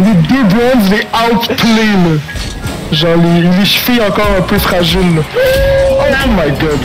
les deux bronzes, les outplay, là. Genre, les, les chevilles encore un peu fragiles, là. Oh my god.